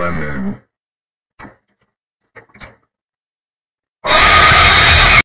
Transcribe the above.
women.